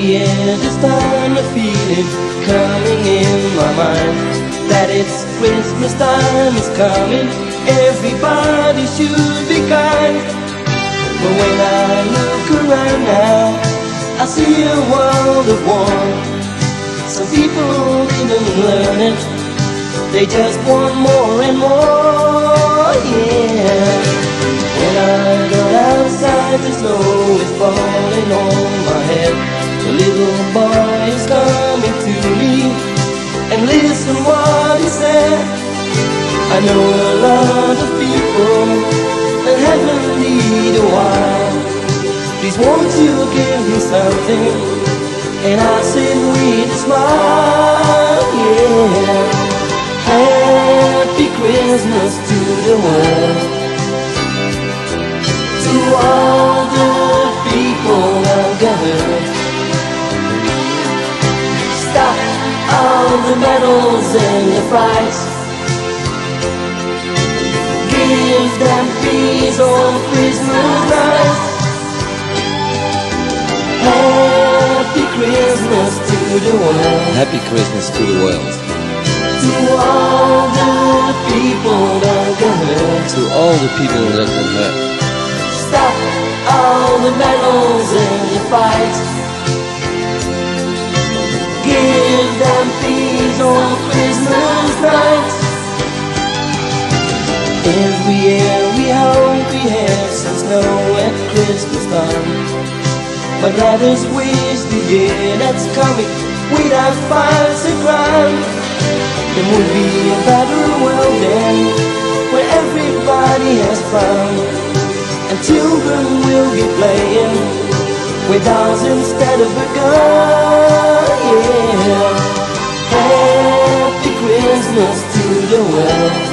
year this time I feel it coming in my mind. That it's Christmas time is coming. Everybody should be kind. But when I look around now I see a world of war Some people didn't learn it. They just want more and more, know a lot of people That haven't need a while. Please won't you give me something? And I said with a smile, yeah. Happy Christmas to the world. To all the people I've gathered Stop all the medals and the frights Give them on Christmas night Happy Christmas to the world Happy Christmas to the world. To all the people that got hurt To all the people that got hurt. Stop all the battles and the fights Every year we hope we have some snow at Christmas time But let us wish the year that's coming without fights and crime There would be a better world then Where everybody has fun. And children will be playing With dolls instead of a gun Yeah. Happy Christmas to the world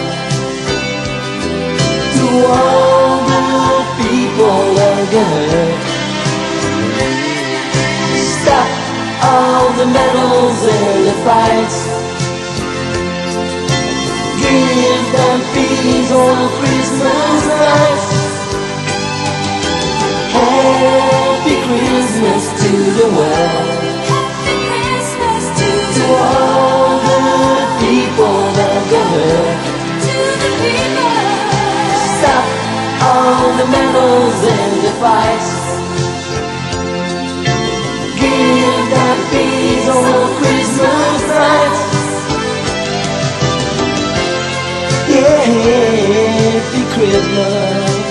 the medals and the fights Christmas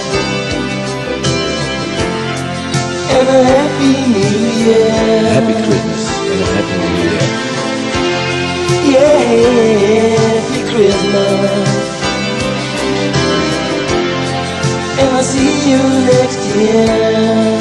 And a happy new year. Happy Christmas and a Happy New Year. Yeah, happy Christmas. And I'll see you next year